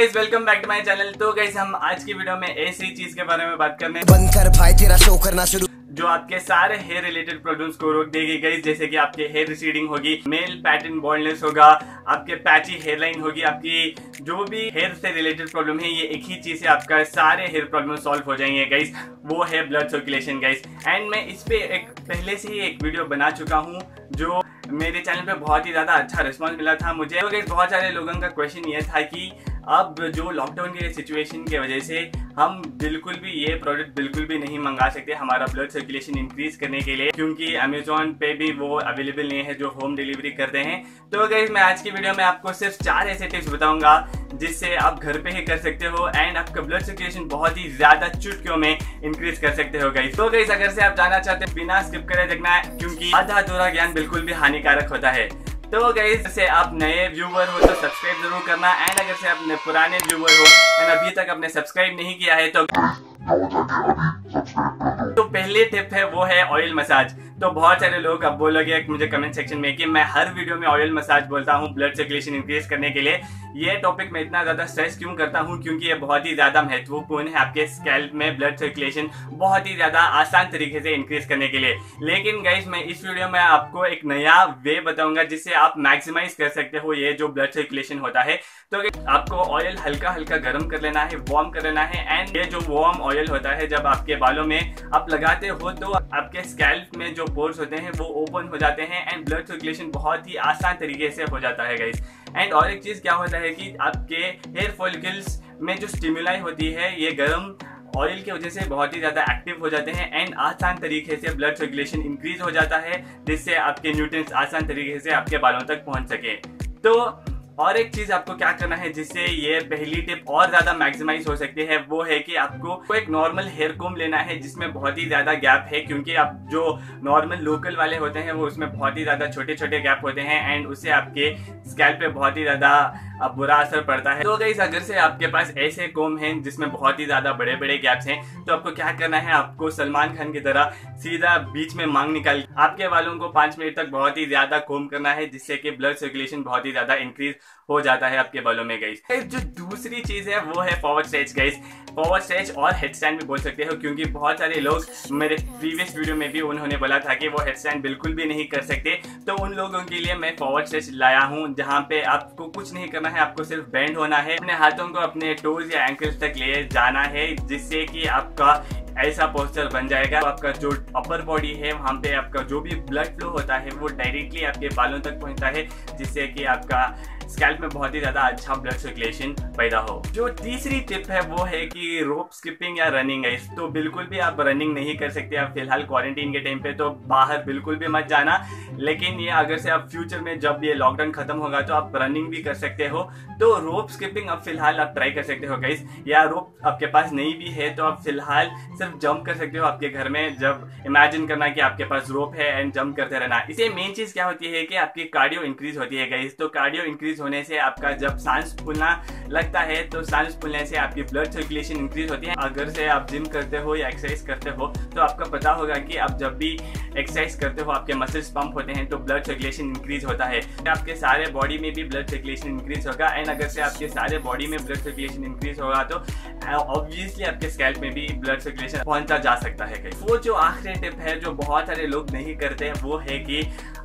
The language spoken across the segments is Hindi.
Guys welcome back to my channel तो गाइस हम आज की वीडियो में ऐसी चीज़ के बारे में बात करने बंद कर भाई तेरा शो करना शुरू। जो आपके सारे हेयर रिलेटेड प्रॉब्लम्स को रोक देगी गई जैसे कि आपके हेयर रिसीडिंग होगी मेल पैटर्न बॉल्डनेस होगा आपके पैची हेयरलाइन होगी आपकी जो भी हेयर से रिलेटेड प्रॉब्लम है ये एक ही चीज़ से आपका सारे हेयर प्रॉब्लम सॉल्व हो जाएँगे गाइस वो है ब्लड सर्कुलेशन गाइस एंड मैं इस पे एक पहले से ही एक वीडियो बना चुका हूँ जो मेरे चैनल पे बहुत ही ज़्यादा अच्छा रिस्पॉन्स मिला था मुझे। तो बहुत सारे लोगों का क्वेश्चन ये था कि अब जो लॉकडाउन के सिचुएशन की वजह से हम बिल्कुल भी ये प्रोडक्ट बिल्कुल भी नहीं मंगा सकते हमारा ब्लड सर्कुलेशन इंक्रीज करने के लिए, क्योंकि अमेजोन पे भी वो अवेलेबल नहीं है जो होम डिलीवरी करते हैं। तो अगर मैं आज की वीडियो में आपको सिर्फ़ चार ऐसे टिप्स बताऊँगा जिससे आप घर पे ही कर सकते हो एंड आपका ब्लड सर्कुलेशन बहुत ही ज़्यादा चुटकियों में इंक्रीज कर सकते हो गई तो गई अगर से आप जाना चाहते हैं, बिना स्किप करे देखना है, क्योंकि आधा अधूरा ज्ञान बिल्कुल भी हानिकारक होता है। तो गई जैसे आप नए व्यूवर हो तो सब्सक्राइब ज़रूर करना एंड अगर से आप पुराने व्यूवर हो एंड अभी तक आपने सब्सक्राइब नहीं किया है तो तो पहले टिप है, वो है ऑयल मसाज तो बहुत सारे लोग अब बोलोगे मुझे कमेंट सेक्शन में कि मैं हर वीडियो में ऑयल मसाज बोलता हूँ ब्लड सर्कुलेशन इंक्रीज करने के लिए. ये टॉपिक मैं इतना ज़्यादा स्ट्रेस क्यों करता हूँ? क्योंकि ये बहुत ही ज़्यादा महत्वपूर्ण है आपके स्कैल्प में ब्लड सर्कुलेशन बहुत ही ज़्यादा आसान तरीके से इंक्रीज करने के लिए. लेकिन गाइज़ मैं इस वीडियो में आपको एक नया वे बताऊँगा जिससे आप मैक्सिमाइज कर सकते हो ये जो ब्लड सर्कुलेशन होता है. तो आपको ऑयल हल्का हल्का गर्म कर लेना है वार्म कर लेना है एंड ये जो वार्म ऑयल होता है, जब आपके बालों में आप लगाते हो तो आपके स्कैल्प में जो पोर्स होते हैं, वो ओपन हो जाते हैं एंड ब्लड सर्कुलेशन बहुत ही आसान तरीके से हो जाता है गाइस एंड और एक चीज़ क्या होता है कि आपके हेयर फॉलिकल्स में जो स्टिमुलाई होती है, ये गर्म ऑयल की वजह से बहुत ही ज़्यादा एक्टिव हो जाते हैं एंड आसान तरीके से ब्लड सर्कुलेशन इंक्रीज हो जाता है, जिससे आपके न्यूट्रिएंट्स आसान तरीके से आपके बालों तक पहुँच सके. तो और एक चीज़ आपको क्या करना है, जिससे ये पहली टिप और ज़्यादा मैक्सिमाइज हो सकती है, वो है कि आपको एक नॉर्मल हेयर कोम लेना है, जिसमें बहुत ही ज़्यादा गैप है, क्योंकि आप जो नॉर्मल लोकल वाले होते हैं, वो उसमें बहुत ही ज़्यादा छोटे छोटे गैप होते हैं एंड उससे आपके स्कैल्प पे बहुत ही ज़्यादा अब बुरा असर पड़ता है। तो गई अगर से आपके पास ऐसे कोम हैं जिसमें बहुत ही ज़्यादा बड़े बड़े गैप्स हैं तो आपको क्या करना है? आपको सलमान खान की तरह सीधा बीच में मांग निकाल आपके वालों को पाँच मिनट तक बहुत ही ज़्यादा कोम करना है, जिससे कि ब्लड सर्कुलेशन बहुत ही ज़्यादा इंक्रीज हो जाता है आपके बालों में गई जो दूसरी चीज़ है, वो है forward stretch guys. Forward stretch और हेड स्टैंड भी बोल सकते हो, क्योंकि बहुत सारे लोग मेरे प्रीवियस वीडियो में भी उन्होंने बोला था कि वो हेड स्टैंड बिल्कुल भी नहीं कर सकते। तो उन लोगों के लिए मैं फॉरवर्ड स्ट्रेच लाया हूँ, जहाँ पे आपको कुछ नहीं करना है, आपको सिर्फ़ बैंड होना है। अपने हाथों को अपने टोज या एंकल्स तक ले जाना है, जिससे कि आपका ऐसा पोस्टर बन जाएगा। तो आपका जो अपर बॉडी है, वहाँ पे आपका जो भी ब्लड फ्लो होता है, वो डायरेक्टली आपके बालों तक पहुँचता है, जिससे कि आपका स्कैल्प में बहुत ही ज़्यादा अच्छा ब्लड सर्कुलेशन पैदा हो। जो तीसरी टिप है, वो है कि रोप स्किपिंग या रनिंग है तो बिल्कुल भी आप रनिंग नहीं कर सकते। आप फ़िलहाल क्वारंटीन के टाइम पे तो बाहर बिल्कुल भी मत जाना। लेकिन ये अगर से आप फ्यूचर में जब ये लॉकडाउन खत्म होगा तो आप रनिंग भी कर सकते हो। तो रोप स्किपिंग अब फ़िलहाल आप ट्राई कर सकते हो गाइस या रोप आपके पास नहीं भी है तो आप फ़िलहाल सिर्फ़ जंप कर सकते हो आपके घर में। जब इमेजिन करना कि आपके पास रोप है एंड जंप करते रहना। इसे मेन चीज़ क्या होती है कि आपकी कार्डियो इंक्रीज होती है गाइस तो कार्डियो इंक्रीज होने से आपका जब सांस फूलना लगता है तो सांस फूलने से आपकी ब्लड सर्कुलेशन इंक्रीज होती है। अगर से आप जिम करते हो या एक्सरसाइज करते हो तो आपका पता होगा कि आप जब भी एक्सरसाइज करते हो, आपके मसल्स पंप होते हैं तो ब्लड सर्कुलेशन इंक्रीज होता है। तो आपके सारे बॉडी में भी ब्लड सर्कुलेशन इंक्रीज होगा। एंड अगर से आपके सारे बॉडी में ब्लड सर्कुलेशन इंक्रीज होगा तो ऑब्वियसली आपके स्कैल्प में भी ब्लड सर्कुलेशन पहुँचा जा सकता है कहीं। वो जो आखिरी टिप है, जो बहुत सारे लोग नहीं करते हैं, वो है कि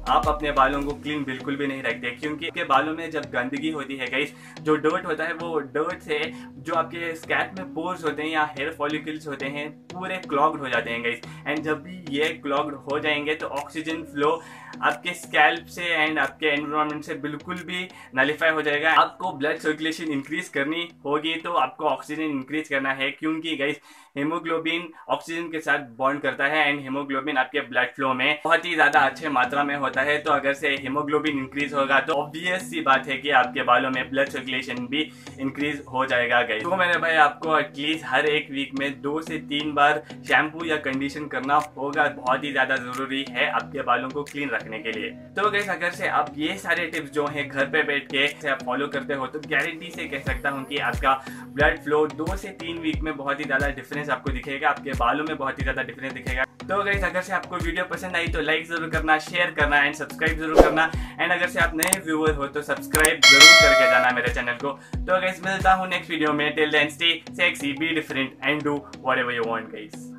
आप अपने बालों को क्लीन बिल्कुल भी नहीं रखते, क्योंकि आपके बालों में जब गंदगी होती है गाइस जो डर्ट होता है, वो डर्ट से जो आपके स्कैप में पोर्स होते हैं या हेयर फॉलिकल्स होते हैं, पूरे क्लॉग्ड हो जाते हैं गाइस एंड जब भी ये क्लॉग्ड हो जाएँगे तो ऑक्सीजन फ्लो आपके स्कैल्प से एंड आपके एनवायरमेंट से बिल्कुल भी नलीफाई हो जाएगा। आपको ब्लड सर्कुलेशन इंक्रीज करनी होगी तो आपको ऑक्सीजन इंक्रीज करना है, क्योंकि गाइस हीमोग्लोबिन ऑक्सीजन के साथ बॉन्ड करता है एंड हीमोग्लोबिन आपके ब्लड फ्लो में बहुत ही ज़्यादा अच्छे मात्रा में होता है। तो अगर से हीमोग्लोबिन इंक्रीज होगा तो ऑब्वियस सी बात है कि आपके बालों में ब्लड सर्कुलेशन भी इंक्रीज हो जाएगा गई तो मैंने भाई, आपको एटलीस्ट हर एक वीक में दो से तीन बार शैम्पू या कंडीशन करना होगा, बहुत ही ज़्यादा ज़रूरी है आपके बालों को क्लीन रखने के लिए। तो गैस अगर से आप ये सारे टिप्स जो है घर पे बैठ के आप फॉलो करते हो तो गारंटी से कह सकता हूँ कि आपका ब्लड फ्लो दो से तीन वीक में बहुत ही ज़्यादा डिफरेंस आपको दिखेगा, आपके बालों में बहुत ही ज़्यादा डिफरेंस दिखेगा। तो अगर अगर से आपको वीडियो पसंद आई तो लाइक ज़रूर करना शेयर करना एंड सब्सक्राइब ज़रूर करना। एंड अगर से आप नए व्यूअर हो तो सब्सक्राइब ज़रूर करके जाना मेरे चैनल को। तो अगर मिलता हूँ नेक्स्ट वीडियो में। Till then stay sexy be different and do whatever you want guys